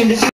in the